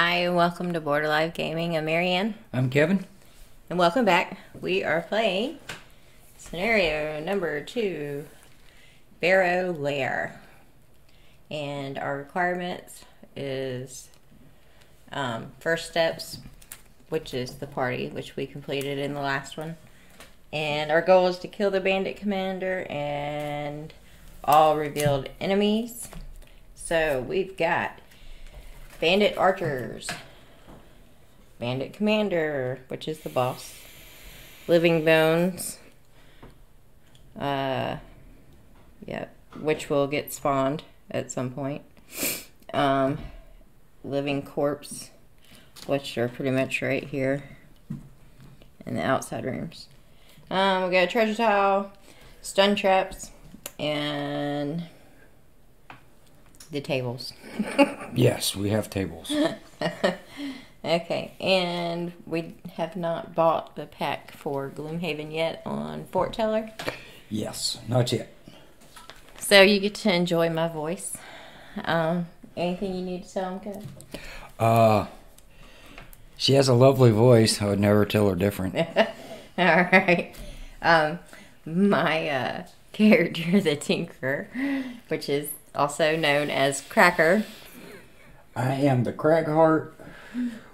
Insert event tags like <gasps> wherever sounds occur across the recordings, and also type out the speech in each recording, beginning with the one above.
Hi, and welcome to Border Live Gaming. I'm Marianne, I'm Kevin. and welcome back. We are playing scenario number two Barrow Lair. And our requirements is um, first steps, which is the party, which we completed in the last one. And our goal is to kill the bandit commander and all revealed enemies. So we've got bandit archers, bandit commander, which is the boss, living bones, uh, yep, which will get spawned at some point. Um, living corpse, which are pretty much right here in the outside rooms. Um, we got a treasure tile, stun traps, and the tables. Yes, we have tables. <laughs> okay, and we have not bought the pack for Gloomhaven yet on Forteller. yes, not yet. So you get to enjoy my voice. Um, anything you need to tell them, Kev? Uh, she has a lovely voice. I would never tell her different. <laughs> All right. Um, my uh, <laughs> character, the Tinker, which is also known as Cracker. I am the Cragheart,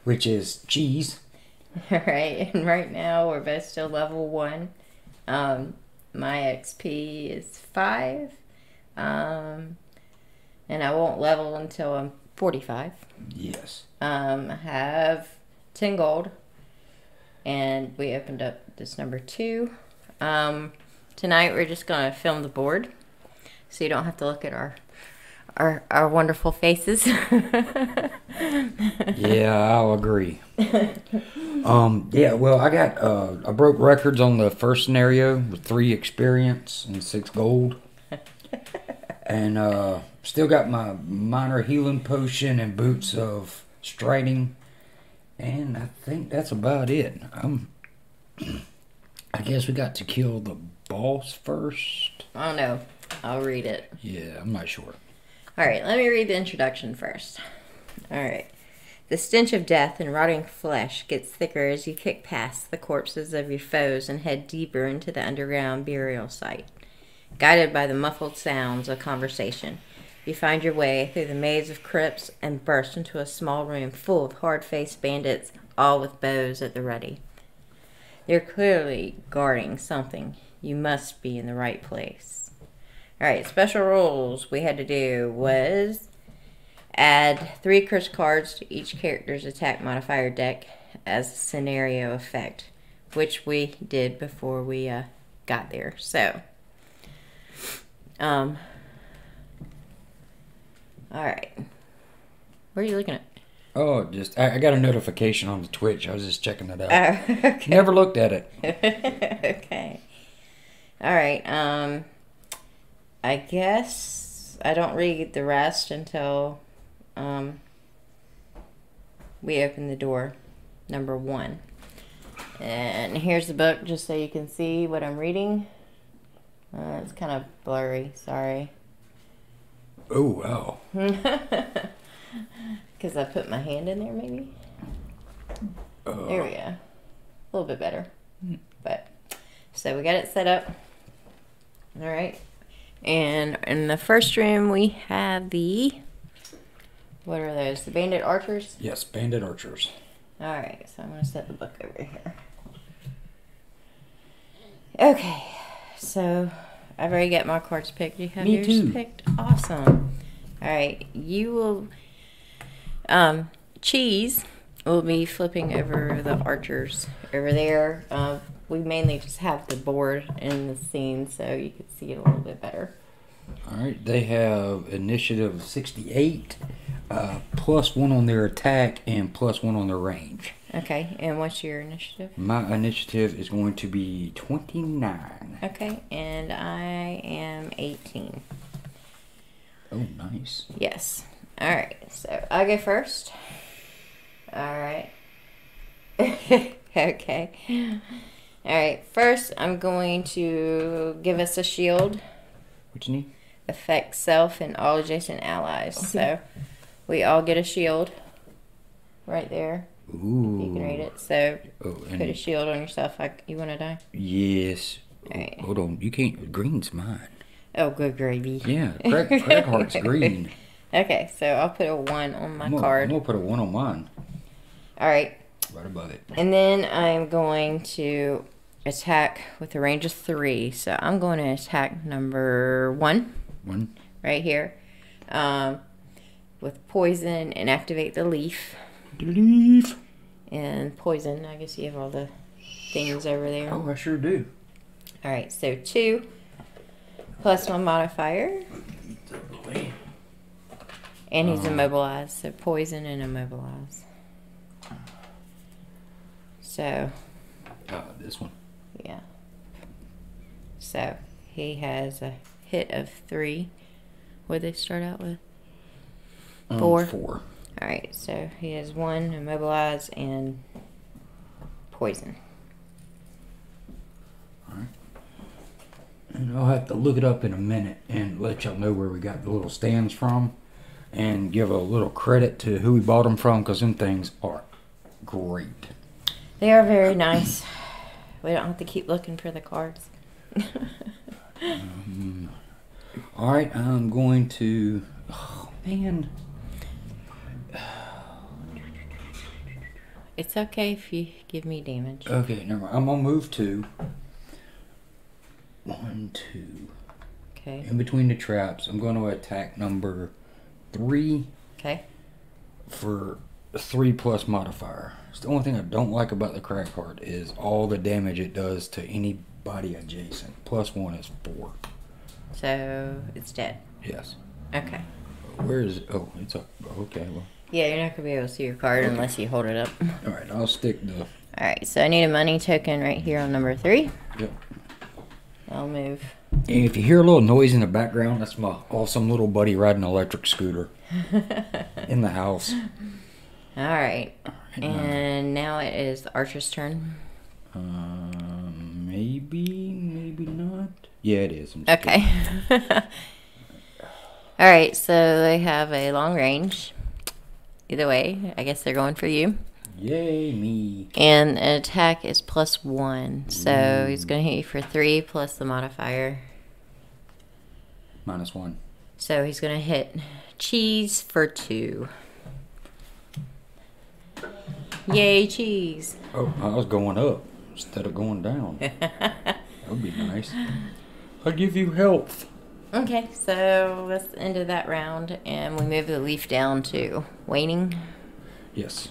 which is cheese. <laughs> All right, and right now we're both still level one. Um, my XP is five, um, and I won't level until I'm forty-five. Yes. Um, I have ten gold, and we opened up this number two. Um, tonight we're just gonna film the board, so you don't have to look at our our our wonderful faces. Yeah, I'll agree. Um, yeah, well, I got uh, I broke records on the first scenario with three experience and six gold, and uh, still got my minor healing potion and boots of striding, and I think that's about it. Um, I guess we got to kill the boss first. I don't know. I'll read it. Yeah, I'm not sure. All right, let me read the introduction first. All right. The stench of death and rotting flesh gets thicker as you kick past the corpses of your foes and head deeper into the underground burial site. Guided by the muffled sounds of conversation, you find your way through the maze of crypts and burst into a small room full of hard faced bandits, all with bows at the ready. They're clearly guarding something. You must be in the right place. All right, special rules we had to do was add three curse cards to each character's attack modifier deck as a scenario effect, which we did before we uh, got there. So, um, all right, what are you looking at? Oh, just I, I got a notification on the Twitch. I was just checking it out. Oh, <laughs> okay. Never looked at it. <laughs> okay. All right. Um, I guess I don't read the rest until um, we open the door. Number one. And here's the book, just so you can see what I'm reading. Uh, it's kind of blurry. Sorry. Oh wow. <laughs> Because I put my hand in there, maybe. Uh, There we go. A little bit better. But so we got it set up. All right. And in the first room we have the what are those? The bandit archers? Yes, bandit archers. All right. So I'm going to set the book over here. Okay. So I've already got my cards picked. You have Me yours too. picked? Awesome. All right. You will um cheese will be flipping over the archers over there. Um, we mainly just have the board in the scene so you can see it a little bit better. All right, they have initiative 68, uh, plus one on their attack and plus one on their range. Okay, and what's your initiative? My initiative is going to be 29. Okay, and I am 18. Oh, nice. Yes. All right, so I'll go first. All right. <laughs> okay. All right, first I'm going to give us a shield. What you need? affect self and all adjacent allies. So we all get a shield. right there. Ooh. You can read it. So Oh, put a shield on yourself. Like you want to die. yes. Alright. Hold on. You can't. Green's mine. Oh, good gravy. Yeah. Craig, Cragheart's <laughs> green. Okay, so I'll put a one on my I'm gonna, card. I'm gonna put a one on mine. All right, Right above it. and then I'm going to attack with a range of three. So I'm going to attack number one One. right here, um, with poison and activate the leaf Leave. and poison. I guess you have all the things over there. Oh, I sure do. All right, so two plus my modifier, and he's Uh. immobilized. So poison and immobilize. So Uh, this one. Yeah. So he has a hit of three. What did they start out with? Um, Four. Four. All right, so he has one immobilize and poison. All right. And I'll have to look it up in a minute and let y'all know where we got the little stands from, and give a little credit to who we bought them from, cause them things are great. They are very nice. We don't have to keep looking for the cards. <laughs> All right, I'm going to. Oh man. it's okay if you give me damage. Okay, never mind. I'm gonna move two. One, two. Okay. In between the traps, I'm going to attack number three Okay. for three plus modifier. It's the only thing I don't like about the crack card is all the damage it does to anybody adjacent. Plus one is four. So it's dead. Yes. Okay. Where is it? Oh, it's up. Okay, well. Yeah, you're not gonna be able to see your card unless you hold it up. All right, I'll stick the. All right. So I need a money token right here on number three. Yep. I'll move. And if you hear a little noise in the background, that's my awesome little buddy riding an electric scooter <laughs> in the house. All right. And now it is the archer's turn. Um, maybe, maybe not. Yeah, it is. Okay. <laughs> All right. So they have a long range. Either way, I guess they're going for you. Yay, me. And an attack is plus one. So he's going to hit you for three plus the modifier. Minus one. So he's going to hit cheese for two. Yay, cheese. Oh, I was going up instead of going down. <laughs> that would be nice. I'll give you health. Okay, so that's the end of that round. And we move the leaf down to waning. Yes.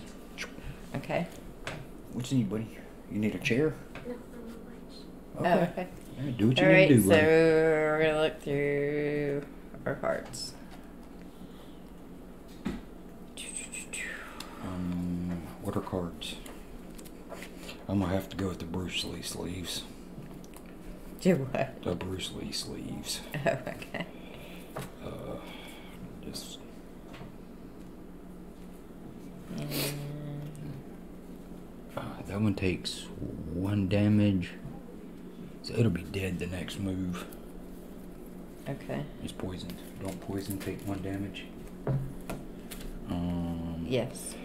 Okay. What you need, buddy? You need a chair? Oh, okay. Yeah, do what you All need right, to do, so buddy. we're going to look through our cards. Um, what are cards? I'm gonna have to go with the Bruce Lee sleeves. Do what? The Bruce Lee sleeves. Oh, <laughs> okay. Uh, just And uh, that one takes one damage, so it'll be dead the next move. okay. It's poisoned. Don't poison take one damage. Um, Yes.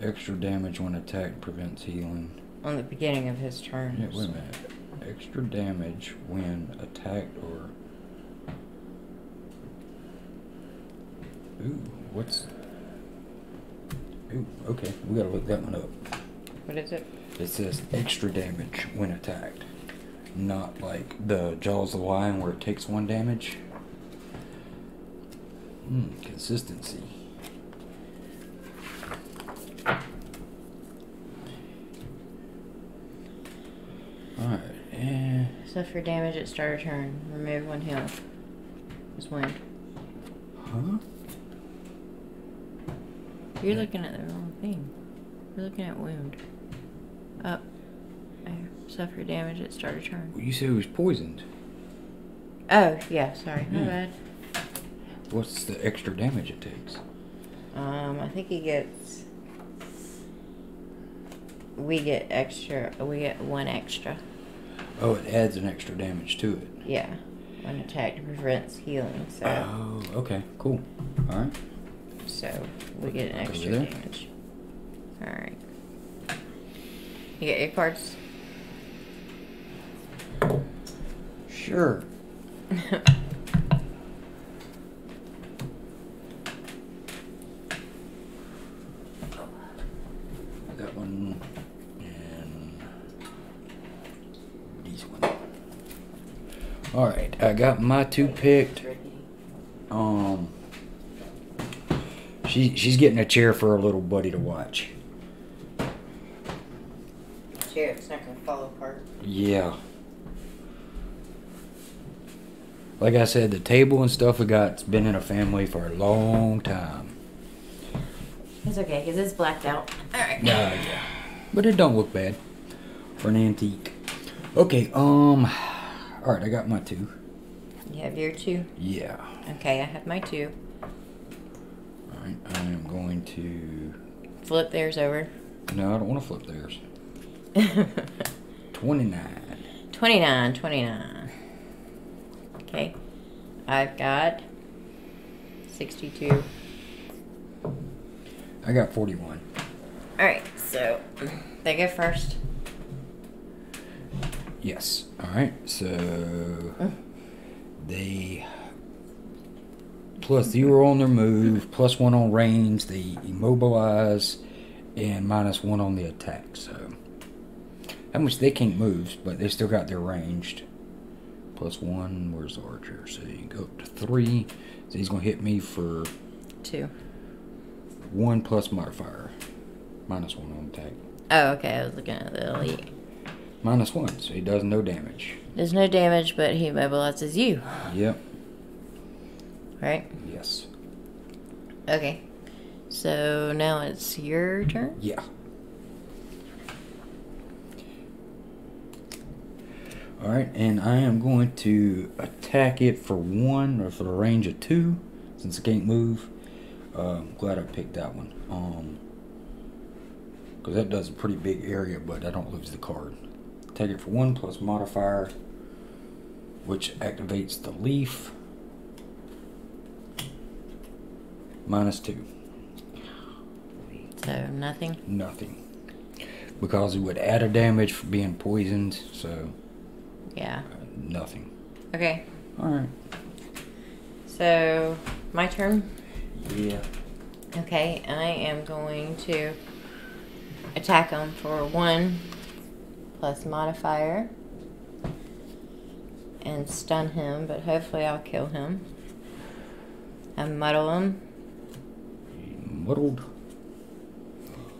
Extra damage when attacked prevents healing. On the beginning of his turn. Yeah, wait a minute. Extra damage when attacked or. Ooh, what's. Ooh, okay. We gotta look that one up. What is it? It says extra damage when attacked. Not like the Jaws of the Lion where it takes one damage. Hmm, consistency. Alright, eh. Suffer damage at start of turn. Remove one heal. Is one. Huh? You're looking at the wrong thing. You're looking at wound. Up. There. Suffer damage at start of turn. Well, you said it was poisoned. Oh, yeah, sorry. My Hmm. bad. What's the extra damage it takes? Um, I think he gets. We get extra. We get one extra. Oh, it adds an extra damage to it. Yeah. When attacked prevents healing. So, Oh, okay, cool. Alright. so we get an extra damage. All right. You get your cards. Sure. <laughs> that one and these one. All right, I got my two picked. Um, she she's getting a chair for her little buddy to watch. Chair, it's not gonna fall apart. Yeah. Like I said, the table and stuff we got's been in a family for a long time. It's okay, because it's blacked out. All right. Yeah, yeah. But it don't look bad for an antique. Okay, um, all right, I got my two. You have your two. Yeah. Okay, I have my two. All right, I am going to. Flip theirs over. No, I don't want to flip theirs. <laughs> Twenty-nine. 29, 29. Okay. I've got 62. I got forty-one. Alright, so they go first. Yes. All right. So mm. They plus zero on their move, plus one on range. They immobilize, and minus one on the attack. So how much they can't move, but they still got their ranged. Plus one. Where's the archer? So you go up to three. So he's gonna hit me for Two. one plus modifier, minus one on attack. Oh, okay, I was looking at the elite. Minus one, so he does no damage. There's no damage, but he mobilizes you, Yep. right? Yes. Okay. So now it's your turn? Yeah. All right, and I am going to attack it for one or for the range of two, since it can't move. Uh, I'm glad I picked that one. Um, because that does a pretty big area, but I don't lose the card. Take it for one plus modifier, which activates the leaf. Minus two. So nothing. Nothing. Because it would add a damage for being poisoned, so Yeah. uh, nothing. Okay. Alright. So my turn. Yeah. Okay, I am going to attack him for one plus modifier and stun him, but hopefully I'll kill him. And muddle him. Muddled.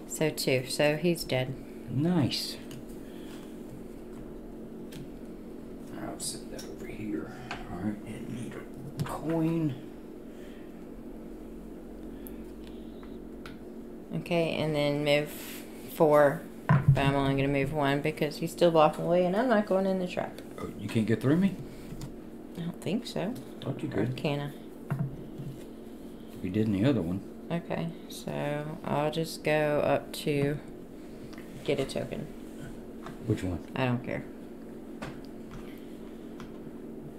So two. So he's dead. Nice. I'll set that over here. Alright, and need a coin. Okay, and then move four. But I'm only going to move one because he's still blocking away and I'm not going in the trap. Oh, you can't get through me? I don't think so. Thought you Or could. can I? We did in the other one. Okay, so I'll just go up to get a token. Which one? I don't care.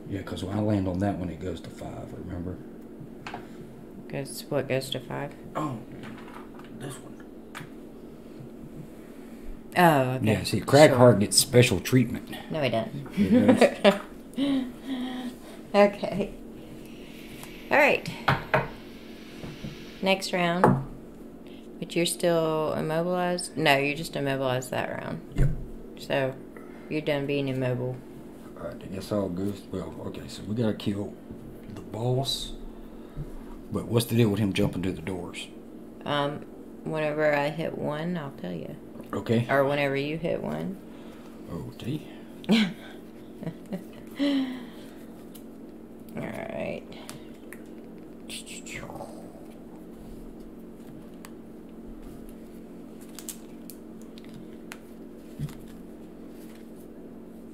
Yeah, because when I land on that one, it goes to five, remember? Because what goes to five? Oh, this one. Oh, okay. Yeah, see, Cragheart Sure. gets special treatment. No, he doesn't. <laughs> Okay. All right. Next round. But you're still immobilized? No, you just immobilized that round. Yep. So you're done being immobile. Alright, I guess I'll go. Well, okay, so we gotta kill the boss. But what's the deal with him jumping to the doors? Um, whenever I hit one, I'll tell you. Okay. Or whenever you hit one. Okay. <laughs> All right.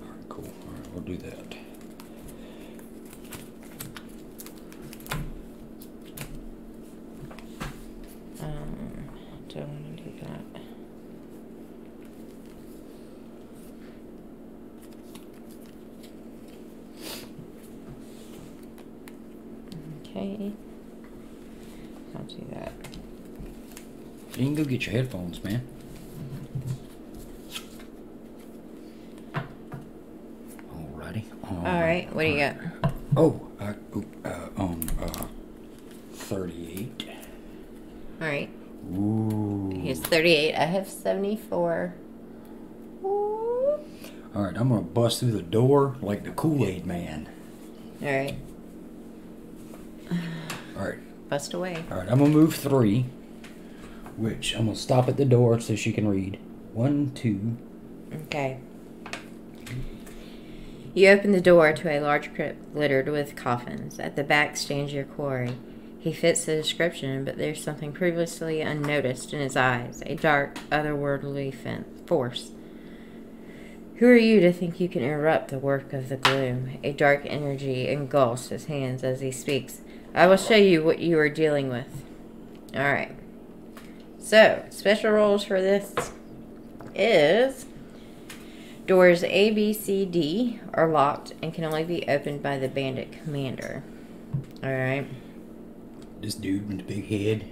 Alright, cool. Alright, we'll do that. Um, don't want to do that. Okay. I'll do that. You can go get your headphones, man. Alrighty. Um, All right, what do you got? Oh, I, uh, um, uh, 38. All right, Ooh. he's 38. I have 74. Ooh. Alright, I'm gonna bust through the door like the Kool Aid man. All right, Alright, bust away. alright, I'm gonna move three, which I'm gonna stop at the door so she can read. One, two, Okay. You open the door to a large crypt littered with coffins. At the back stands your quarry. He fits the description, but there's something previously unnoticed in his eyes a dark, otherworldly force. Who are you to think you can interrupt the work of the gloom? A dark energy engulfs his hands as he speaks. I will show you what you are dealing with. Alright. So, special rules for this is doors A, B, C, D are locked and can only be opened by the bandit commander. Alright. this dude with the big head.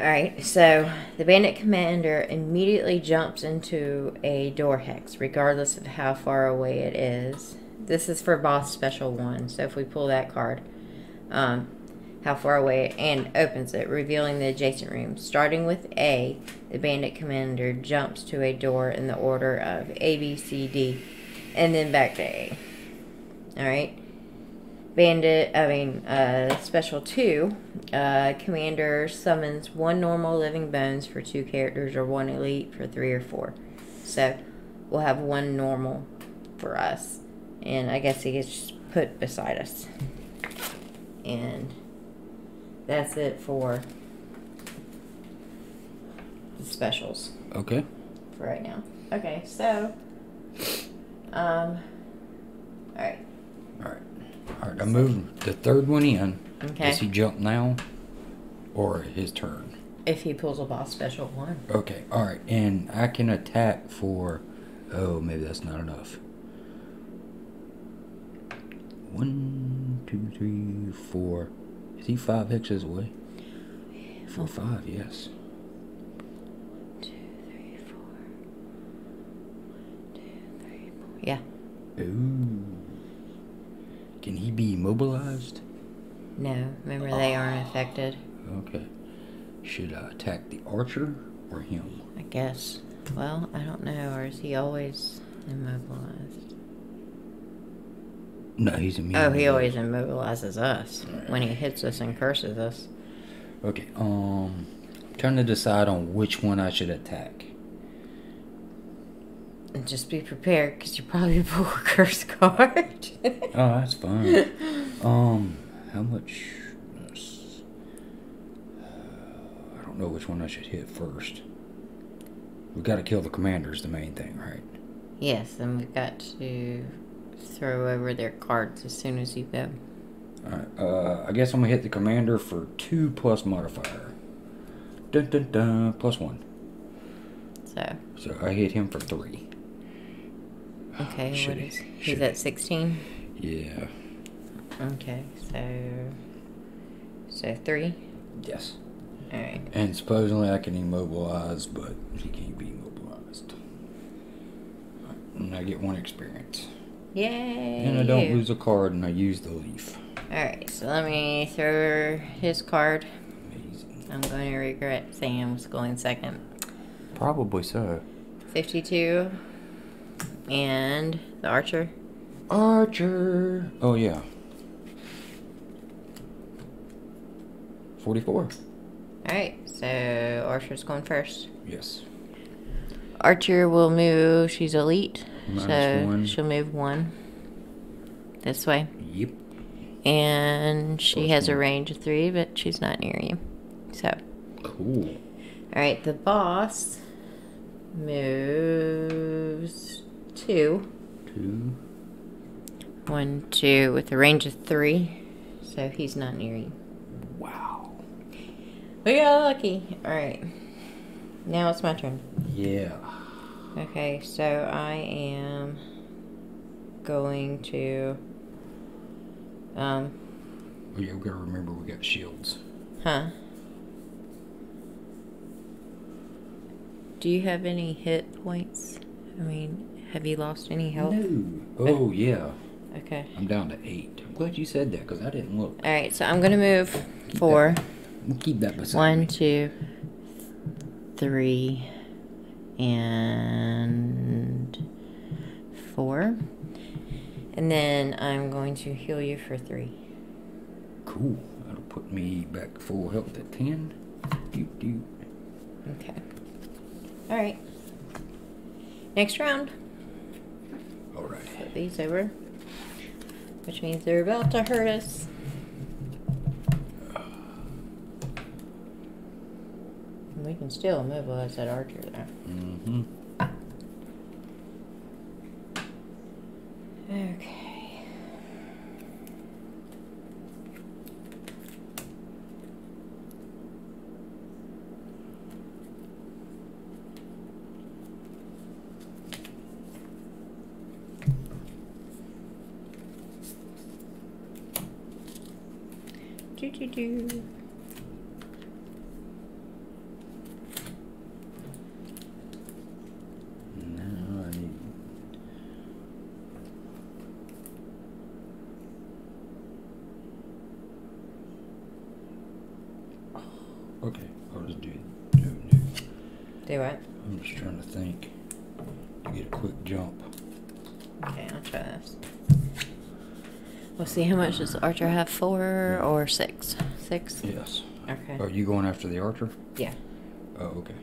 Alright, so the bandit commander immediately jumps into a door hex, regardless of how far away it is. This is for boss special one, so if we pull that card, um, how far away, and opens it, revealing the adjacent room. Starting with A, the bandit commander jumps to a door in the order of A, B, C, D, and then back to A. Alright. Bandit, I mean, uh, special two, uh, commander summons one normal living bones for two characters or one elite for three or four. So we'll have one normal for us. And I guess he gets put beside us. And that's it for the specials Okay. for right now. Okay, so, um, alright, Alright. Alright, I moved the third one in. okay. Does he jump now? Or his turn? If he pulls a boss special one. Okay, alright. And I can attack for. Oh, maybe that's not enough. One, two, three, four. Is he five hexes away? Four, five, yes. Two, three, four. One, two, three, four. Yeah. Ooh. Can he be immobilized? No, remember they aren't affected. Okay. Should I attack the archer or him? I guess. Well, I don't know. Or is he always immobilized? No, he's immune. Oh, he always immobilizes us when he hits us and curses us. Okay, um. Trying to decide on which one I should attack. And just be prepared because you probably <laughs> pull a curse card. Oh, that's fine. um, how much? I don't know which one I should hit first. We got to kill the commander is the main thing, right? yes, and we've got to throw over their cards as soon as you go. Alright, uh, I guess I'm gonna hit the commander for two plus modifier. Dun dun dun, plus one. So, So I hit him for three. okay, what Should- is he's at 16? Yeah. Okay, so so three. Yes. All right. And supposedly I can immobilize, but he can't be immobilized. And I get one experience. Yay! And I don't lose a card, and I use the leaf. All right, so let me throw his card. Amazing. I'm going to regret saying I was going second. Probably so. 52, and the archer. Archer. Oh yeah. Forty-four. All right, so archer's going first. Yes. Archer will move. She's elite, Minus so one. she'll move one this way. Yep. And she Plus has a range of three, but she's not near you. So, Cool. all right, the boss moves two. Two. One, two, with a range of three. So he's not near you. Wow. We got lucky. All right. Now it's my turn. Yeah. Okay, so I am going to. Um, Oh, yeah, we gotta remember we got shields. huh? We got shields. Oh, Do you have any hit points? I mean, have you lost any health? No. Oh yeah. Okay. I'm down to eight. I'm glad you said that because I didn't look. All right, so I'm gonna move four. We'll keep that beside One, me. two, three, and four. And then I'm going to heal you for three. Cool. That'll put me back full health at ten. Doot, doot. Okay. All right. Next round. All right. Flip these over. Which means they're about to hurt us. We can still immobilize that archer there. Mm-hmm. Okay. Do do do. Now I need. Okay, I'll just do do do. Do what? I'm just trying to think to get a quick jump. Okay, I'll try this. We'll see how much does the archer have? Four or six? Six? Yes. Okay. Are you going after the archer? Yeah. Oh, okay.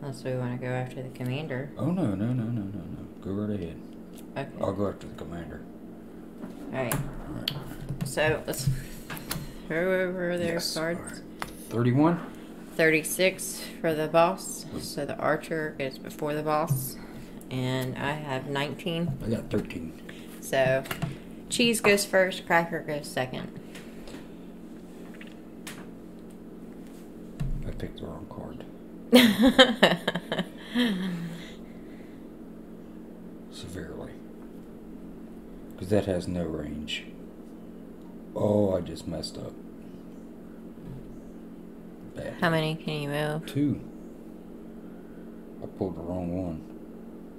Unless we want to go after the commander. Oh no no no no no no. Go right ahead. Okay. I'll go after the commander. Alright. All right. So let's throw over their Yes, cards. right. Thirty-one. 36 for the boss. So the archer goes before the boss. And I have 19. I got thirteen. So cheese goes first, cracker goes second. I picked the wrong card. <laughs> Severely. Because that has no range. Oh, I just messed up. Bad. How many can you move? Two. I pulled the wrong one.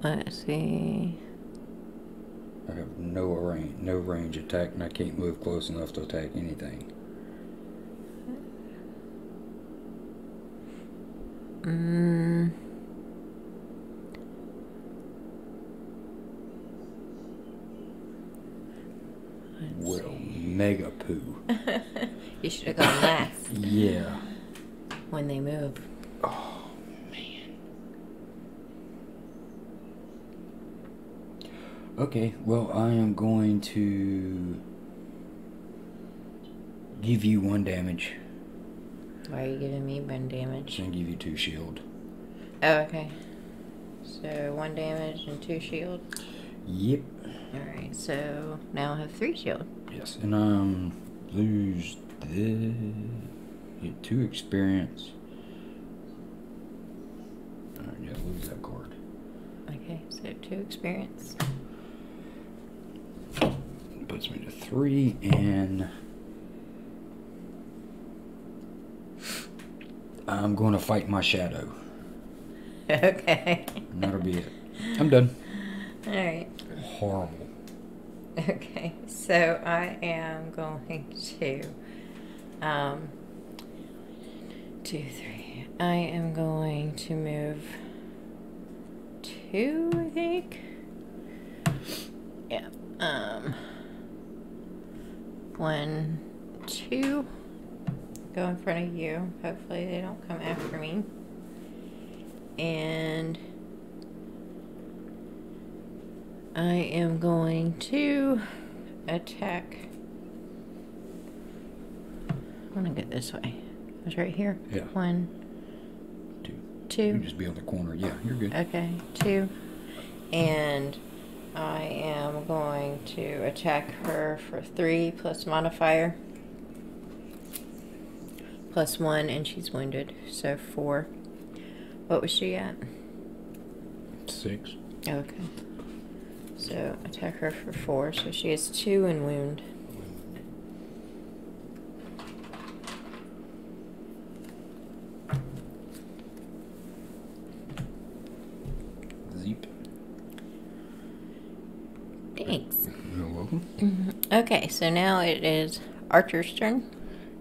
Let's see. I have no range, no range attack, and I can't move close enough to attack anything. Mm. Well, mega poo. <laughs> you should have gone last Yeah. when they move. Oh Okay, well I am going to give you one damage Why are you giving me one damage? and give you two shield. Oh, okay. So one damage and two shield. Yep. Alright, so now I have three shield. Yes, and um lose the get two experience. Alright, yeah, lose that card. Okay, so two experience. Puts me to three and I'm going to fight my shadow. <laughs> Okay. And that'll be it. I'm done. Alright. Horrible. Okay, so I am going to um two, three. I am going to move two, I think. Yeah. Um one, two. Go in front of you. Hopefully they don't come after me. And I am going to attack. I'm gonna get this way. I was right here. Yeah. One, Two. Two. You just be on the corner. Yeah, you're good. Okay, two. And I am going to attack her for three plus modifier. Plus one, and she's wounded. So four. What was she at? Six. Okay. So attack her for four. So she has two in wound. So now it is Archer's turn.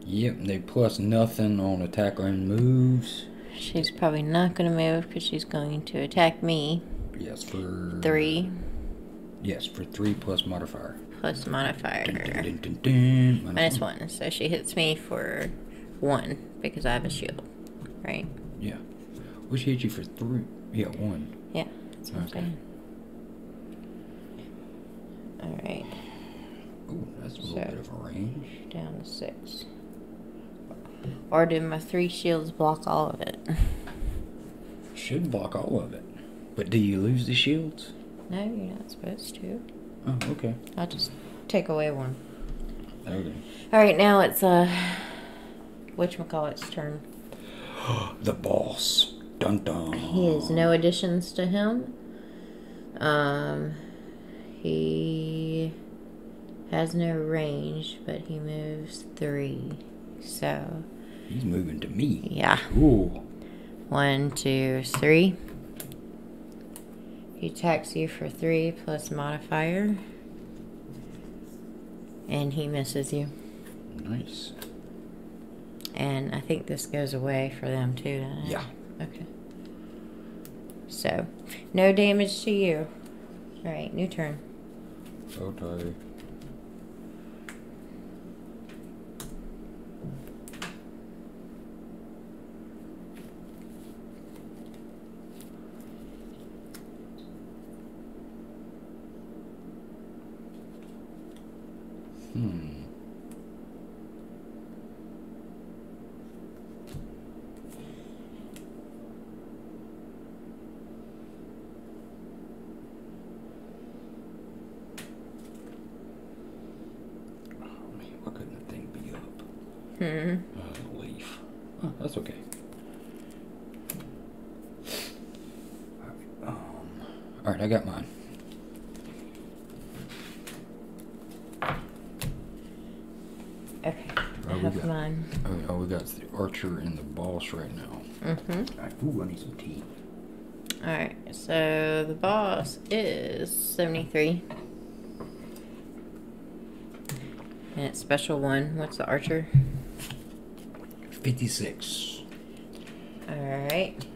Yep, they plus nothing on attack and moves. She's probably not going to move because she's going to attack me. Yes, for Three Yes, for three plus modifier. plus modifier. Dun, dun, dun. Minus one. So she hits me for one because I have a shield. Right? Yeah. Well, she hit you for three. Yeah, one. Yeah. That's what I'm Okay. saying. Alright. Ooh, that's a little So- bit of a range. Down to six. Or do my three shields block all of it? <laughs> Should block all of it. But do you lose the shields? No, you're not supposed to. Oh, okay. I'll just take away one. Okay. Alright, now it's uh whatchamacallit's turn. <gasps> The boss. Dun dun. He has no additions to him. Um he has no range, but he moves three. So He's moving to me. yeah. Ooh. One, two, three. He attacks you for three plus modifier. And he misses you. Nice. And I think this goes away for them too, doesn't it? Yeah. Okay. So, no damage to you. Alright, new turn. Okay. Hmm. Oh man, why couldn't the thing be up? Hmm. Oh, leaf. Oh, that's okay. Alright, um, alright, I got mine. Okay. Oh, I we have got- mine. Oh, oh, we got the archer and the boss right now. Mm-hmm. Alright, ooh, I need some tea. Alright, so the boss is 73. And it's special one. What's the archer? 56. Alright.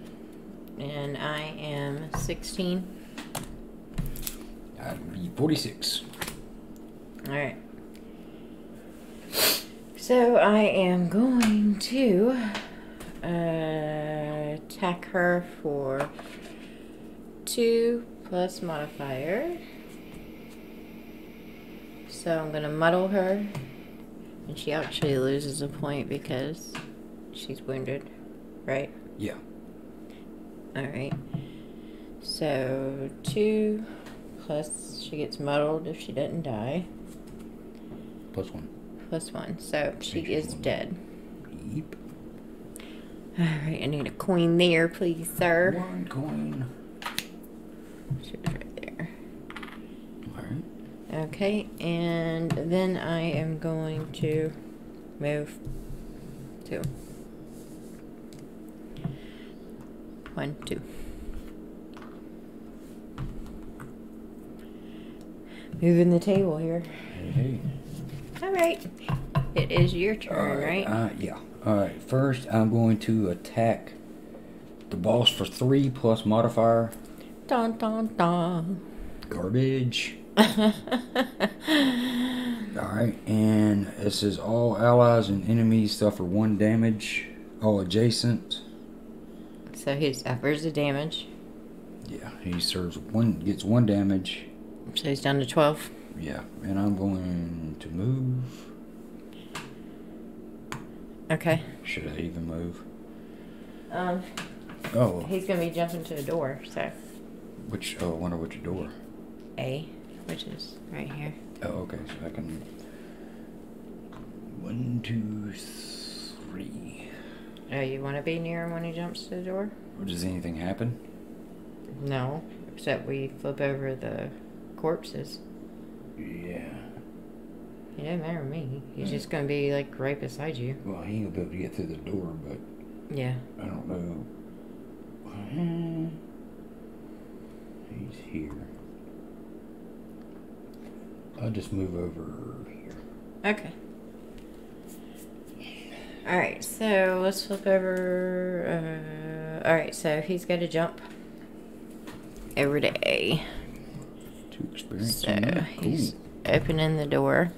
And I am 16. I'd be 46. Alright. So I am going to uh, attack her for 2 plus modifier. So I'm going to muddle her. And she actually loses a point because she's wounded, right? Yeah. Alright. So, 2 plus she gets muddled if she doesn't die. Plus one. Plus 1. So, she is one. dead. Yep. Alright, I need a coin there, please, sir. One coin. She was right there. Alright. Okay, and then I am going to move 2. One, two. Moving the table here. Hey, hey. All right. It is your turn, right? Uh, yeah. Alright, first I'm going to attack the boss for 3 plus modifier. Dun dun dun. Garbage. <laughs> Alright, and it says all allies and enemies suffer 1 damage. All adjacent. so he suffers the damage. Yeah, he serves one, gets 1 damage. So he's down to 12. Yeah, and I'm going to move. Okay. Should I even move? Um, Oh, he's going to be jumping to the door, so which? Oh, I wonder which door. A, which is right here. Oh, okay, so I can. One, two, three. Oh, you want to be near him when he jumps to the door? Or does anything happen? No, except we flip over the corpses. Yeah. It doesn't matter to me. He's just going to be like right beside you. Well, he ain't gonna be able to get through the door, but Yeah. I don't know. He's here. I'll just move over here. Okay. All right, so let's flip over. Uh, all right, so he's got to jump every day. Two experience. So that. he's opening the door.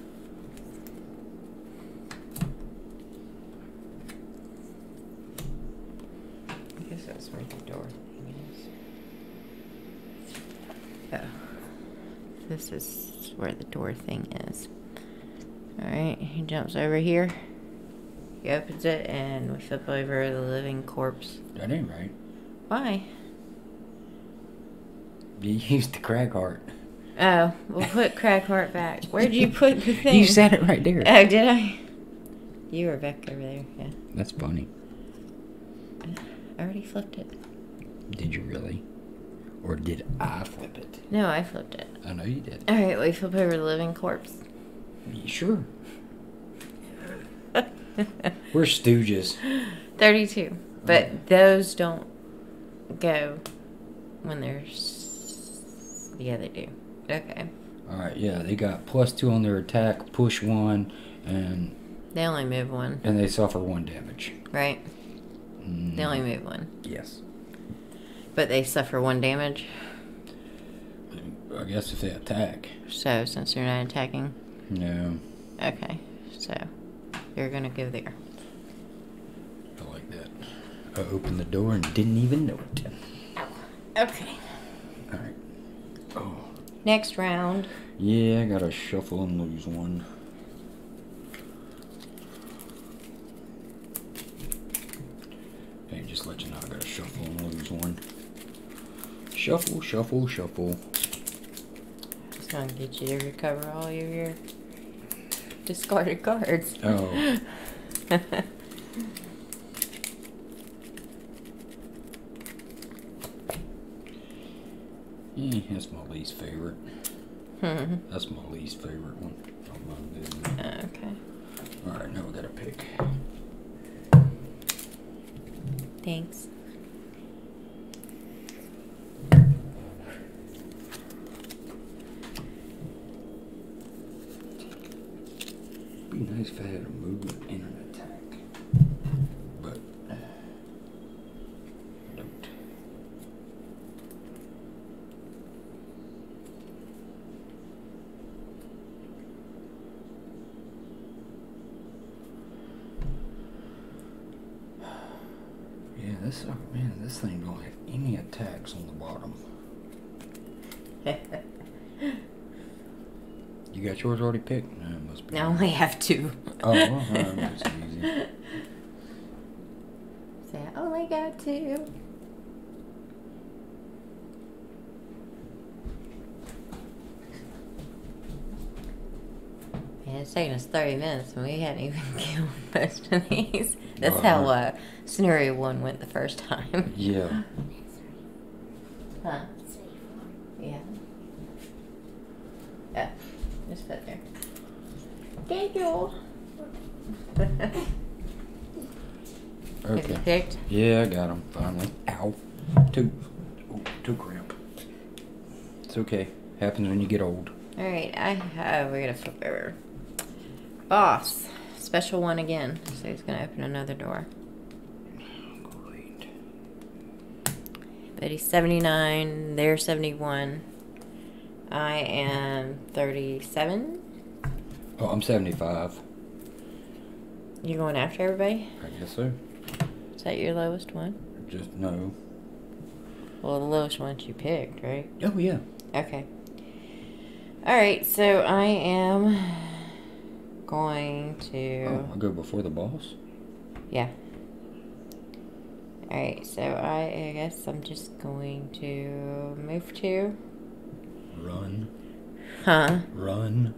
I guess that's where the door thing is. Oh. This is where thing is. Alright, he jumps over here. He opens it and we flip over the living corpse. That ain't right. Why? You <laughs> used the Cragheart. Oh, we'll put Cragheart back. Where'd you put the <laughs> thing? You said it right there. Oh, did I? You were back over there. Yeah. That's funny. I already flipped it. Did you really? Or did I flip it? No, I flipped it. I know you did. All right, we flip over the living corpse. Sure. We're stooges. 32. But those don't go when there's. Yeah, they do. Okay. All right, yeah, they got plus two on their attack, push one, and They only move one, and they suffer one damage. right? Mm, They only move one. yes. But they suffer one damage. I guess if they attack. So, since they're not attacking. No, Okay. So, you're going to go there. I like that. I opened the door and didn't even know it. Okay. All right. Oh, Next round. yeah, I gotta shuffle and lose one. Hey, just let you know, I gotta shuffle and lose one. Shuffle, shuffle, shuffle. Just going to get you to recover all of your discarded cards. Oh. <laughs> Eh, that's my least favorite. Hmm. That's my least favorite one. business. okay. Alright, now we gotta pick. Thanks. Nice if I had a movement and an attack. But I don't. Yeah, this uh, man, this thing don't have any attacks on the bottom. <laughs> You got yours already picked? Must be. I only have two. Oh, well, that's easy. <laughs> Say, I only got two. Man, it's taking us 30 minutes and we hadn't even <laughs> killed most of these. That's how uh, scenario one went the first time. <laughs> Yeah. Huh? Yeah. Yeah. Just put there. Thank you. Have you Okay. picked? Yeah, I got him finally. Ow. Too, ooh, too cramp. It's okay. Happens when you get old. All right, I have. we're gonna flip over. Boss, special one again. So he's gonna open another door. Great. But he's seventy nine. They're seventy one. I am thirty seven. Oh, I'm 75. You going after everybody? I guess so. Is that your lowest one? Just no. Well, the lowest one you picked, right? Oh yeah. Okay. All right, so I am going to. Oh, I'll go before the boss. Yeah. Alright, so I, I guess I'm just going to move to. Run, Huh? run.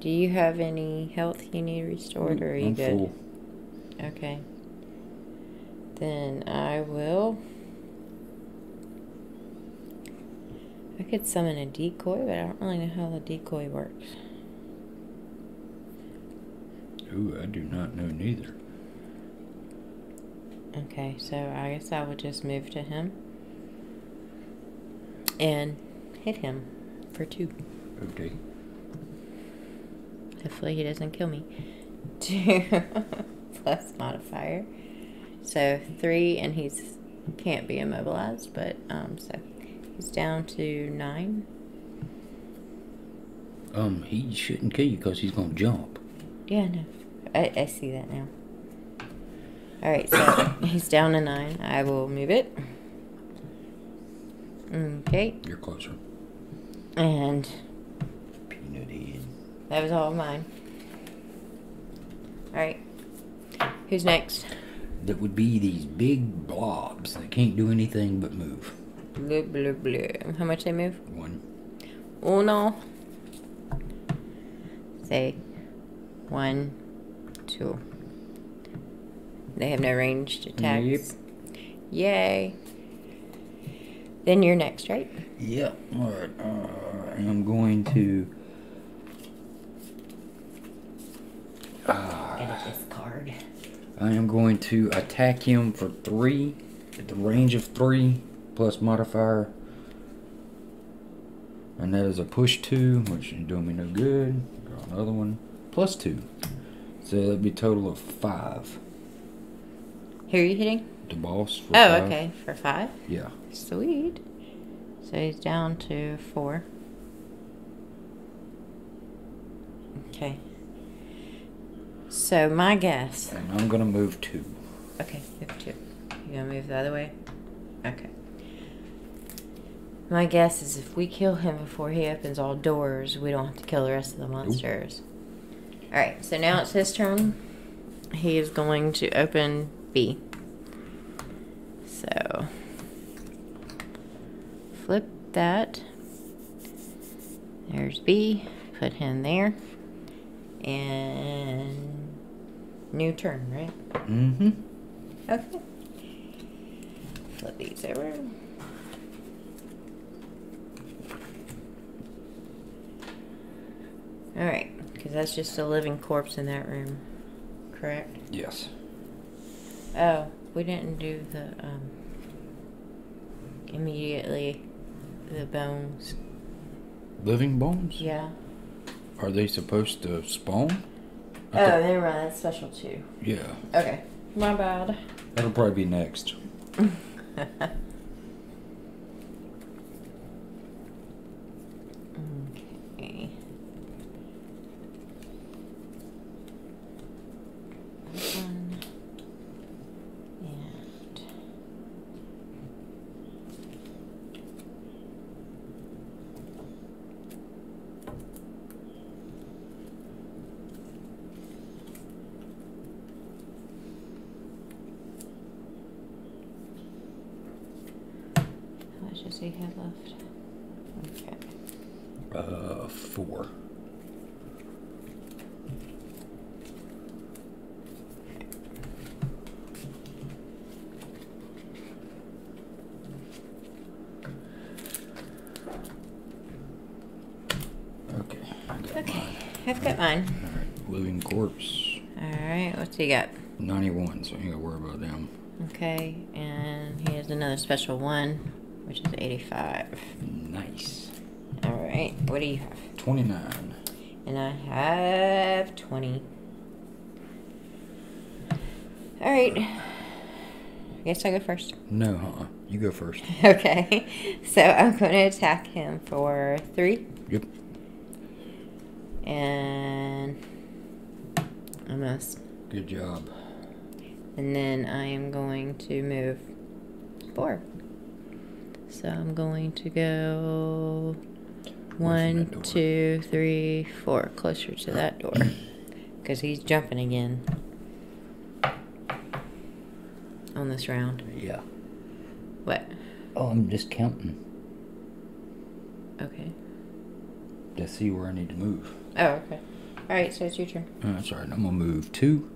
Do you have any health you need restored, or are you I'm good? full. Okay. Then I will. I could summon a decoy, but I don't really know how the decoy works. Ooh, I do not know neither. Okay, so I guess I would just move to him and hit him for two. Okay. Hopefully he doesn't kill me. Two <laughs> plus modifier. So three, and he's can't be immobilized, but um, so he's down to nine. Um, he shouldn't kill you because he's gonna jump. Yeah, no, I, I see that now. All right, so <coughs> he's down to nine. I will move it. Okay, You're closer. and Peanut head. That was all mine. All right, who's next? That would be these big blobs that can't do anything but move. Blue, blue, blue. How much they move? One. Uno. Say one, two. They have no ranged attacks. Yep. Yay. Then you're next, right? Yep. All right. Uh, I'm going to. Uh, Edit this card. I am going to attack him for three, at the range of three, plus modifier. And that is a push two, which is doing me no good. Draw another one, plus two. So that'd be a total of five. Who are you hitting? The boss. For Oh, five. okay. For five? Yeah. Sweet. So he's down to four. Okay. So my guess. And I'm gonna move two. Okay, move two. You gonna move the other way? Okay. My guess is if we kill him before he opens all doors, we don't have to kill the rest of the monsters. Alright, so now it's his turn. He is going to open B. So flip that. There's B. Put him there. And new turn, right? Mm-hmm. Okay. Flip these over. Alright, because that's just a living corpse in that room. Correct? Yes. Oh, we didn't do the, um, immediately the bones. Living bones? Yeah. Are they supposed to spawn? Oh, I thought- never mind. That's special too. Yeah. Okay. My bad. That'll probably be next. <laughs> Okay. One. And how much does he have left? Okay. Uh, four. Okay. I got Okay, mine. I've got mine. All right. Living corpse. All got? 91, so you ain't gotta worry about them. Okay, and he has another special one, which is 85. Nice. All right, what do you have? 29. And I have 20. All right. I guess I go first. No, uh-uh. You go first. <laughs> Okay, so I'm going to attack him for three, Yep. and I miss. Good job. And then I am going to move four. So I'm going to go one, two, three, four, closer to that door. <clears throat> Because he's jumping again on this round. Yeah. What? Oh, I'm just counting Okay. to see where I need to move. Oh, okay. All right, so it's your turn. That's all right. I'm gonna move two.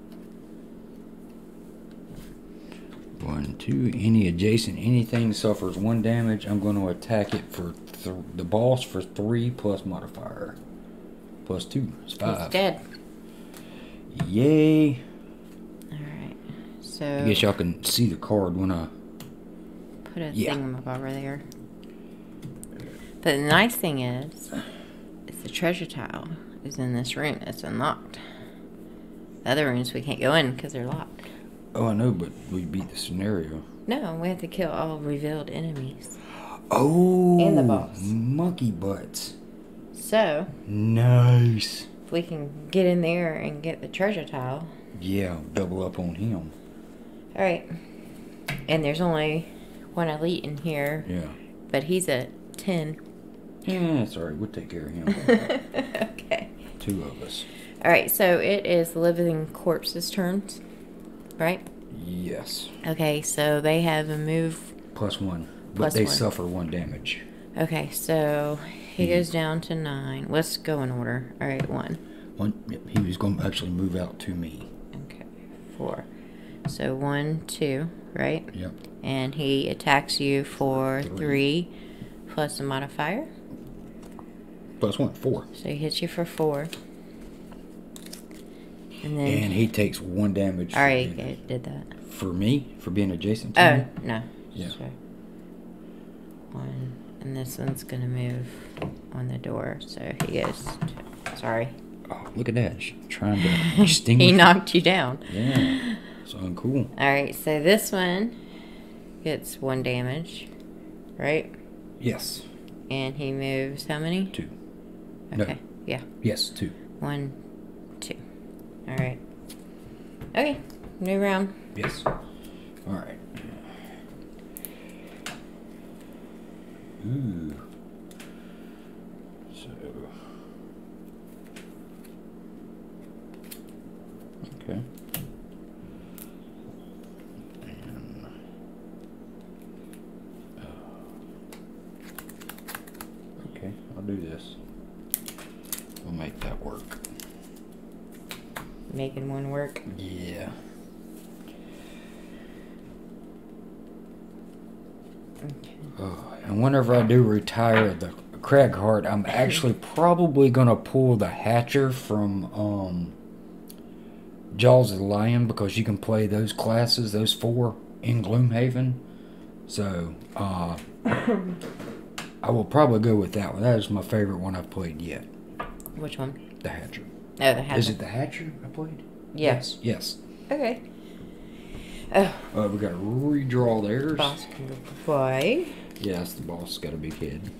One, two. Any adjacent anything suffers one damage. I'm going to attack it for th- the boss for three plus modifier. Plus two. It's He's five. dead. Yay! All right. So. I guess y'all can see the card when I. put a Yeah. thing over there. But the nice thing is, it's the treasure tile, is in this room that's unlocked. The other rooms we can't go in because they're locked. Oh, I know, but we beat the scenario. No, we have to kill all revealed enemies. Oh, And the boss. monkey butts. So, Nice. if we can get in there and get the treasure tile. Yeah, double up on him. Alright. And there's only one elite in here, Yeah. but he's at 10. Yeah, sorry, we'll take care of him. <laughs> okay. Two of us. Alright, so it is living corpses' turns, right? Yes. Okay, so they have a move. Plus one. But Plus they one. suffer one damage. Okay, so he Hmm. goes down to nine. Let's go in order. Alright, one. One yep, he was gonna actually move out to me. Okay, four. So one, two, right? Yep. And he attacks you for Three. three plus a modifier. Plus one, four. So he hits you for four. And then. And he takes one damage Alright, being- did that. for me, for being adjacent to oh, me. Oh, no. Yeah. Sorry. One. And this one's gonna move on the door. So he goes. To, sorry. Oh, look at that. She's trying to <laughs> extinguish. he <laughs> knocked you down. Yeah. So uncool. Alright, so this one gets one damage, right? Yes. And he moves how many? Two. No. Okay, yeah. Yes, two. One. Alright. Okay, new round. Yes. All right. Ooh. So. Okay. And. uh, Okay, I'll do this. We'll make that work. Making one work. Yeah. Okay. Oh, and whenever I do retire the Cragheart, I'm actually probably gonna pull the Hatchet from um, Jaws of the Lion because you can play those classes, those four in Gloomhaven. So, uh, <coughs> I will probably go with that one. That is my favorite one I've played yet. Which one? The Hatchet. Oh, the hat. Is it the Hatchet I played? Yes. Yes. Okay. Oh, Uh, we got to redraw theirs. boss can go Yes, the boss got a big head.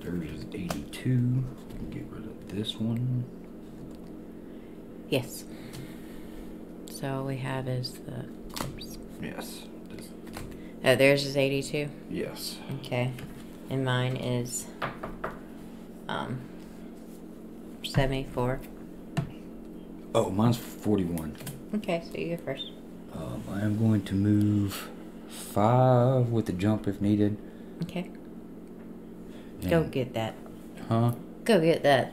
Theirs is 82. Get rid of this one. Yes. So all we have is the corpse. Yes. Oh, theirs is 82. yes. Okay. And mine is um 74. Oh, mine's 41. Okay, so you go first. Um, I am going to move five with the jump if needed. Okay. Go And- get that. Huh? Go get that.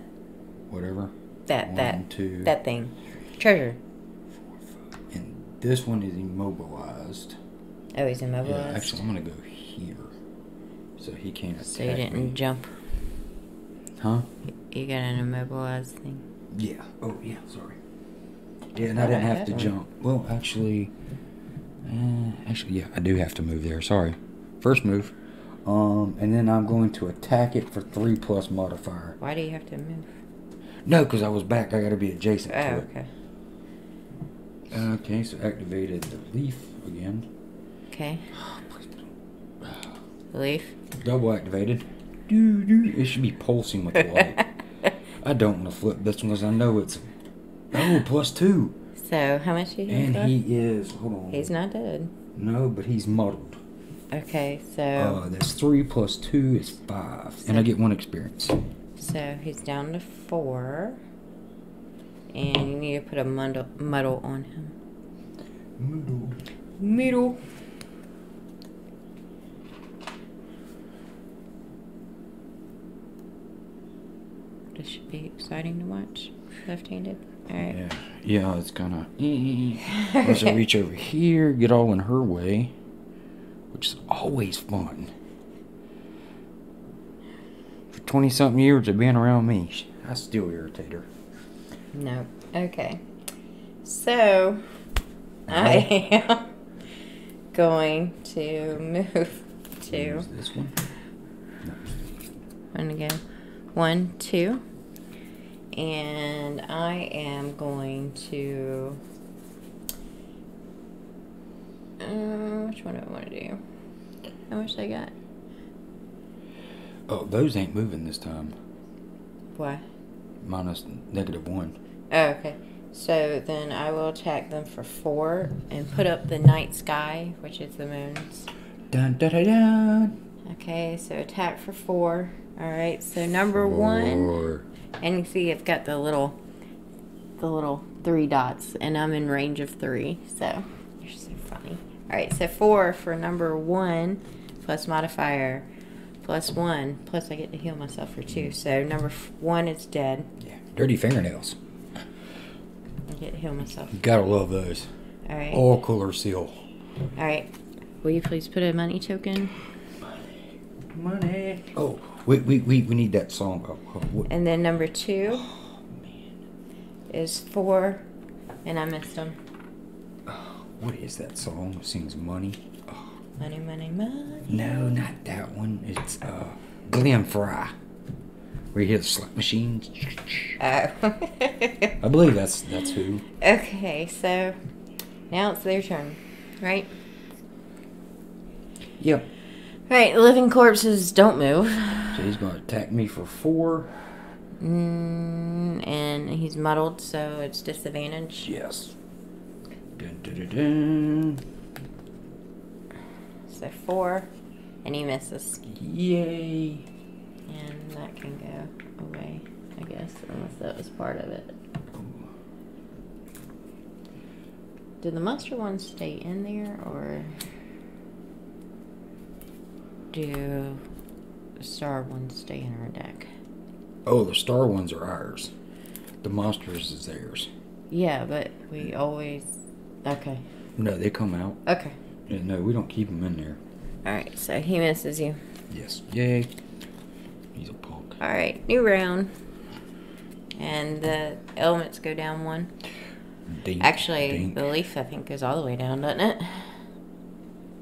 Whatever. That One, that two. that thing. Treasure. And this one is immobilized. Oh, he's immobilized. Yeah, actually, I'm going to go here. So he can't attack so you didn't me. jump. Huh? You got an immobilized thing. Yeah. Oh, yeah. Sorry. Yeah, and I didn't have to jump. Well, actually, uh, actually, yeah, I do have to move there. Sorry. First move. Um, and then I'm going to attack it for three plus modifier. Why do you have to move? No, because I was back. I got to be adjacent Oh, to it. okay. Okay, so activated the leaf again. Okay. <sighs> Leaf. Double activated. Doo, doo. It should be pulsing with the light. <laughs> I don't want to flip this one because I know it's. Oh, plus two. So how much do you And have? he is. Hold on. He's not dead. No, but he's muddled. Okay, so Uh, that's three plus two is five, and I get one experience. so he's down to four, and you need to put a muddle, muddle on him. Muddle. Muddle. This should be exciting to watch. Left-handed. Yeah, yeah, it's kind of. Unless I reach over here, get all in her way, which is always fun. For twenty something years of being around me, I still irritate her. No. Okay. So I am <laughs> going to move to Use this one. No. I'm one, two. And I am going to. Uh, which one do I want to do? How much I got? Oh, those ain't moving this time. Why? Minus negative one. Oh, okay. So then I will attack them for four and put up the night sky, which is the moon's. Dun dun dun dun. Okay, so attack for four. All right. So number one, and you see I've got the little, the little three dots, and I'm in range of three. So you're so funny. All right. So four for number one, plus modifier, plus one, plus I get to heal myself for two. So number f- one is dead. Yeah. Dirty fingernails. I get to heal myself. Gotta love those. All right. All cooler seal. All right. Will you please put a money token? Money. Money. Oh, we we we, we need that song. Oh, oh, And then number two is four, and I missed them. what is that song? It sings money. Money, money, money. No, not that one. It's uh, Glenn Frey. Where you hear the slot machines. Oh. <laughs> I believe that's that's who. okay, so now it's their turn, right? Yep. Right, living corpses don't move. So he's gonna attack me for four. Mm, and he's muddled, so it's disadvantage. Yes. Dun, dun, dun, dun. So four, and he misses. Yay. And that can go away, I guess, unless that was part of it. Did the monster ones stay in there, or do the star ones stay in our deck? Oh, the star ones are ours. The monsters is theirs. Yeah, but we always. Okay. No, they come out. Okay. Yeah, no, we don't keep them in there. Alright, so he misses you. Yes. Yay. He's a punk. Alright, new round. And the elements go down one. Dink, Actually, dink. the leaf, I think, goes all the way down, doesn't it?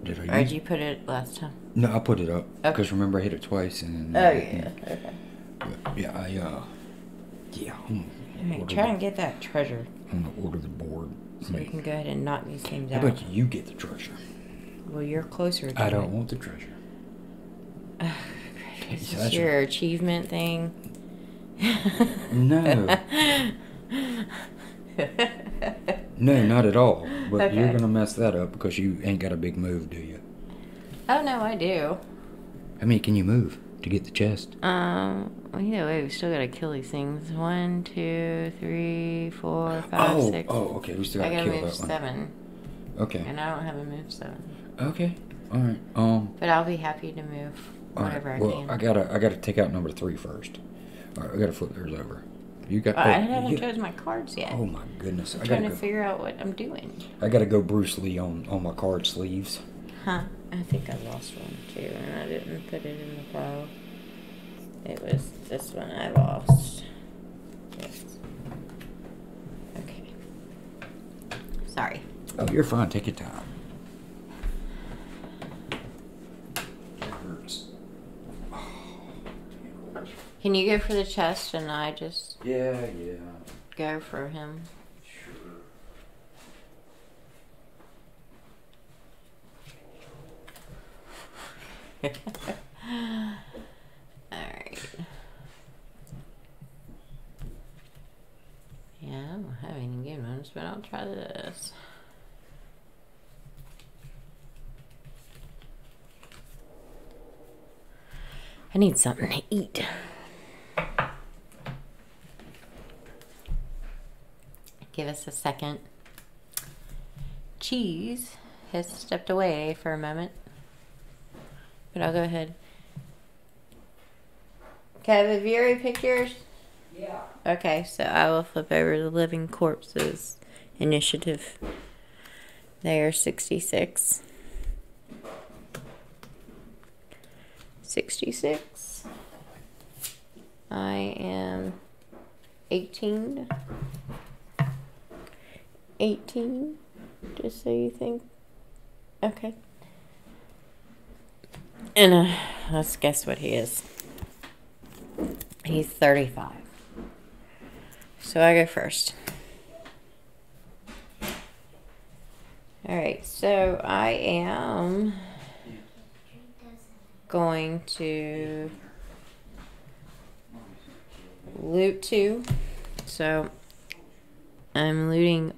Did I Or did you put it last time? No, I put it up. Okay. Because remember, I hit it twice and Oh, then. yeah. Okay. But, yeah, I, uh. Yeah, I'm gonna try the- and get that treasure I'm gonna order the board. so we can go ahead and knock these things How out. about you get the treasure? Well, you're closer to I don't want the treasure. <laughs> Is Yeah, this that's your achievement thing? No. <laughs> No, not at all. But you're gonna mess that up because you ain't got a big move, do you? Oh no, I do. How many can you move to get the chest? Um, well, either way, we still gotta kill these things. One, two, three, four, five, oh, six. oh, okay. We still gotta gotta kill move that one. seven, Okay. and I don't have a move seven. Okay. All right. Um. But I'll be happy to move all right. whatever I Well, can. I gotta, I gotta take out number three first. All right. I gotta flip theirs over. You got. Oh, I haven't you- chosen my cards yet. Oh my goodness! I I'm gotta trying to go. figure out what I'm doing. I gotta go Bruce Lee on on my card sleeves. Huh? I think I lost one too, and I didn't put it in the pile. It was this one I lost. Yes. Okay. Sorry. Oh, you're fine. Take your time. Can you go for the chest and I just Yeah, yeah. go for him? Alright. Yeah, I don't have any good ones, but I'll try this. I need something to eat. Give us a second. Cheese has stepped away for a moment. But I'll go ahead. Kev, have you already picked yours? Yeah. Okay, so I will flip over the Living Corpses initiative. They are 66. 66. I am 18. 18. Just so you think. Okay. And uh, let's guess what he is. He's 35. So I go first. All right, so I am going to loot two. So I'm looting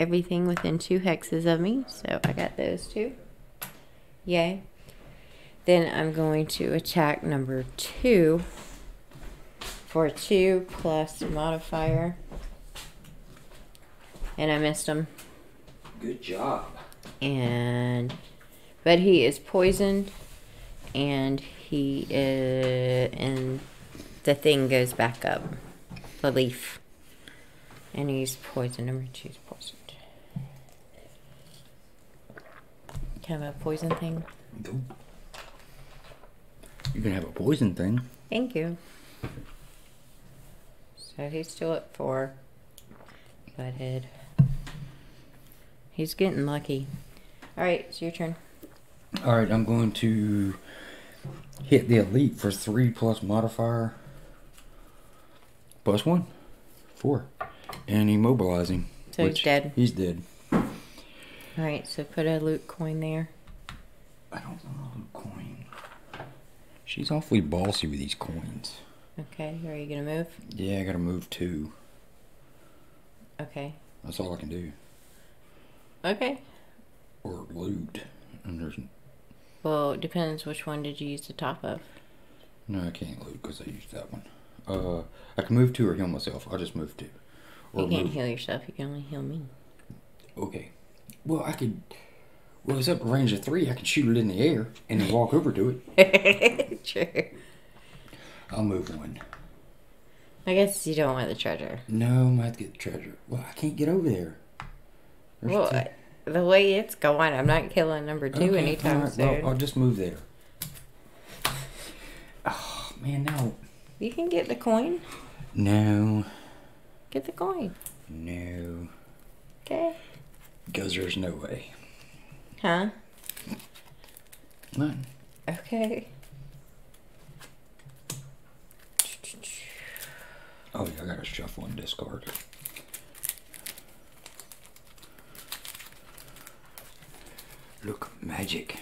everything within two hexes of me. So I got those two. Yay. Then I'm going to attack number two for two plus modifier. And I missed him. Good job. And but he is poisoned and he is and the thing goes back up. The leaf. And he's poisoned. Number two's poisoned. Kind of a poison thing. Nope. You can have a poison thing. Thank you. So he's still at four. Butthead. He's getting lucky. Alright, it's your turn. All right, I'm going to hit the elite for three plus modifier. Plus one. Four. And immobilizing. So he's dead. He's dead. Alright, so put a loot coin there. I don't know a loot coin. She's awfully bossy with these coins. Okay, are you gonna move? Yeah, I gotta move two. Okay. That's all I can do. Okay. Or loot. And there's Well, it depends which one did you use the top of. no, I can't loot because I used that one. Uh, I can move two or heal myself. I'll just move two. Or You can't move. heal yourself, you can only heal me. Okay. Well, I could. Well, it's up to range of three. I can shoot it in the air and then walk over to it. <laughs> True. I'll move one. I guess you don't want the treasure. No, I might to get the treasure. Well, I can't get over there. There's Well, I- the way it's going, I'm not killing number two Okay, anytime alright, soon. Well, I'll just move there. Oh man, no, You can get the coin. no, Get the coin. no, Okay. because there's no way. Huh? None. Okay. Oh yeah, I gotta shuffle and discard. Look, magic.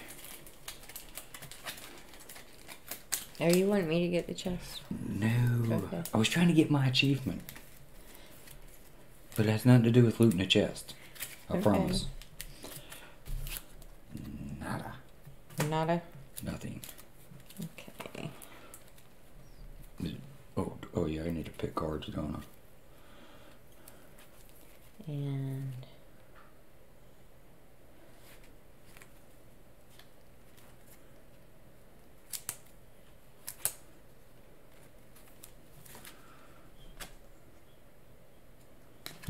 Oh, you want me to get the chest? No, Okay. I was trying to get my achievement, but it has nothing to do with looting a chest. I Okay. promise. Nada. Nada. Nothing. Okay. Oh, yeah, I need to pick cards, don't I? And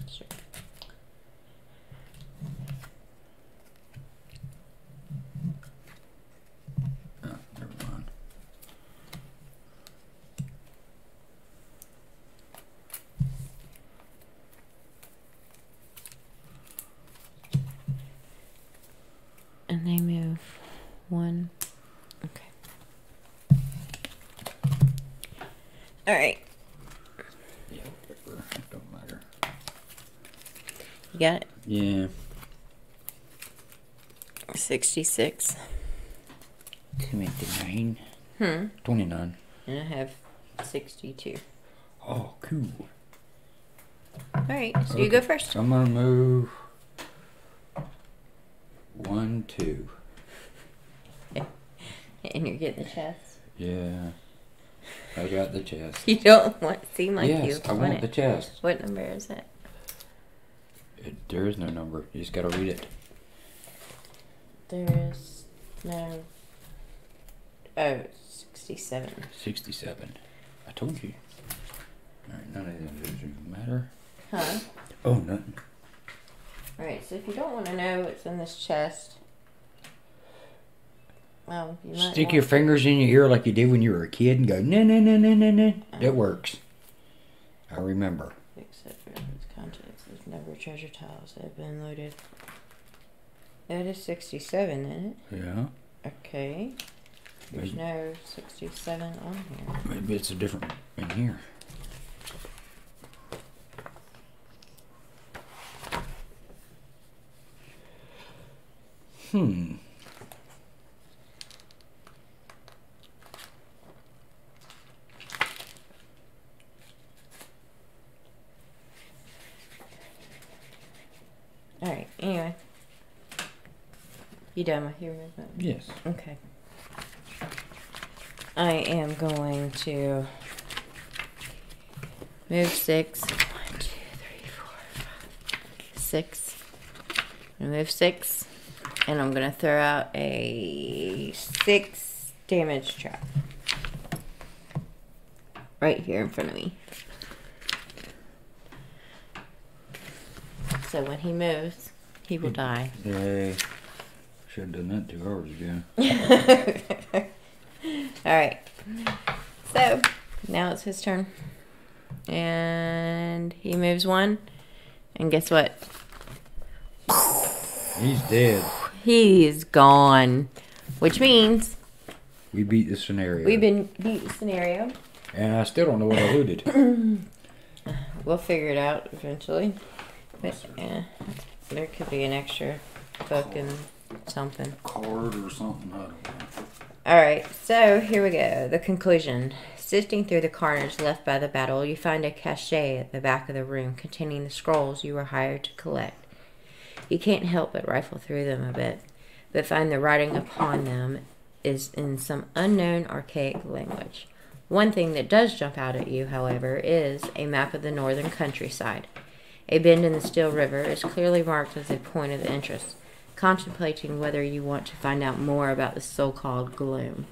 Sure. Oh, never mind. And they move one. Okay. All right. Yeah, whatever. It don't matter. You got it. Yeah. 66. 29. Hmm. 29. And I have 62. Oh, cool. All right. So you go first. I'm gonna move. One, two. <laughs> And you're getting the chest. Yeah. I got the chest. <laughs> You don't want seem like yes, you I want the chest. What number is it? It, there is no number. You just gotta read it. There is no. Oh, 67. 67. I told you. Alright, none of these matter. Huh? Oh, nothing. Alright, so if you don't want to know what's in this chest, well, you might. Stick your fingers in your ear like you did when you were a kid and go, no, no, no, no, no, no. That oh. works. I remember. Except for its contents. There's never treasure tiles that have been loaded. That is 67, isn't it? Yeah. Okay. There's no 67 on here. Maybe it's a different in here. Hmm. All right. Anyway, you done with your movement? Yes. Okay. I am going to move six. One, two, three, four, five, six. Move six, and I'm gonna throw out a six damage trap right here in front of me. So when he moves, he will die. Yay. Should have done that two hours ago. <laughs> All right. So now it's his turn, and he moves one, and guess what? He's dead. He's gone, which means We beat the scenario. we've been beat the scenario. And I still don't know what I looted. <coughs> We'll figure it out eventually. But yeah, there could be an extra book and something. Card or something. I don't know. All right, so here we go. The conclusion. Sifting through the carnage left by the battle, you find a cachet at the back of the room containing the scrolls you were hired to collect. You can't help but rifle through them a bit, but find the writing upon them is in some unknown archaic language. One thing that does jump out at you, however, is a map of the northern countryside. A bend in the Still River is clearly marked as a point of interest, contemplating whether you want to find out more about the so called gloom.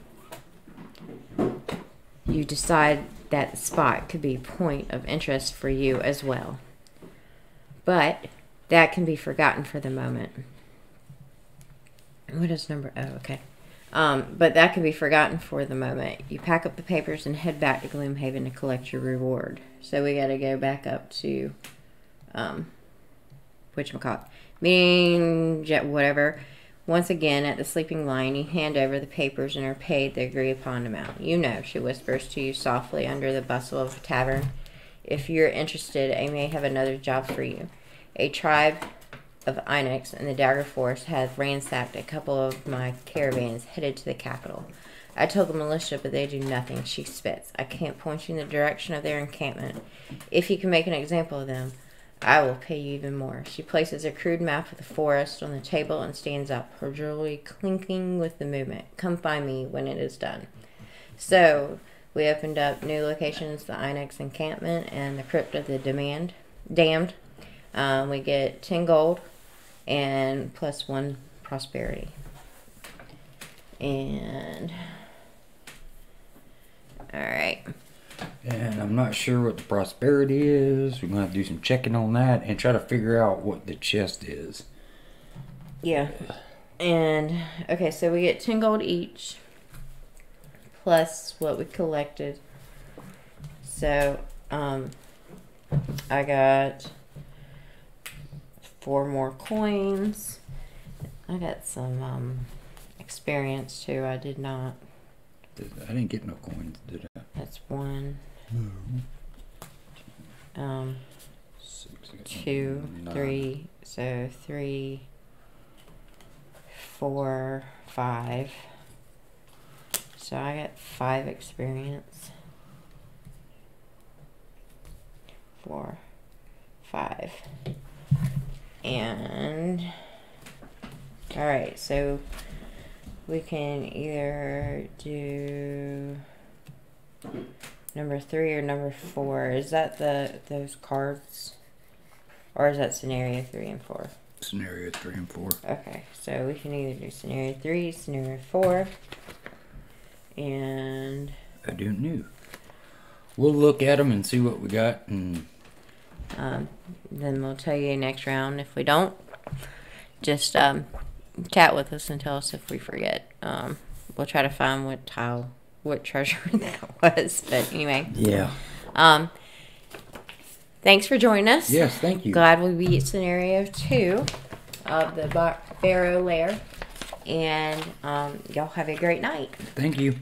You decide that the spot could be a point of interest for you as well. But that can be forgotten for the moment. What is number? Oh, okay. Um, but that can be forgotten for the moment. You pack up the papers and head back to Gloomhaven to collect your reward. So we got to go back up to, um, whatchamacallit, meeting, jet, whatever. Once again, at the sleeping lion, you hand over the papers and are paid the agreed upon amount. You know, she whispers to you softly under the bustle of a tavern. If you're interested, I may have another job for you. A tribe of Inox and the Dagger Forest have ransacked a couple of my caravans headed to the capital. I told the militia, but they do nothing. She spits. I can't point you in the direction of their encampment. If you can make an example of them, I will pay you even more. She places a crude map of the forest on the table and stands up, her jewelry clinking with the movement. Come find me when it is done. So, we opened up new locations the Inox encampment and the Crypt of the Demand, Damned. Um, we get 10 gold and plus 1 prosperity. And. Alright. And I'm not sure what the prosperity is. We're gonna have to do some checking on that and try to figure out what the chest is. Yeah. And okay, so we get 10 gold each plus what we collected. So, um I got four more coins. I got some um experience too. I did not. I didn't get no coins, did I? That's one. Um two, three, so three, four, five. So I got five experience. Four, five. And, alright, so we can either do number three or number four. Is that the those cards? Or is that scenario three and four? Scenario three and four. Okay, so we can either do scenario three, scenario four, and I do new. We'll look at them and see what we got, and um, then we'll tell you next round. If we don't, just um, chat with us and tell us if we forget. Um, we'll try to find what tile, what treasure <laughs> that was. But anyway, yeah. um, thanks for joining us. Yes, thank you. Glad we beat scenario two of the Bar- Barrow Lair. and um, y'all have a great night. Thank you.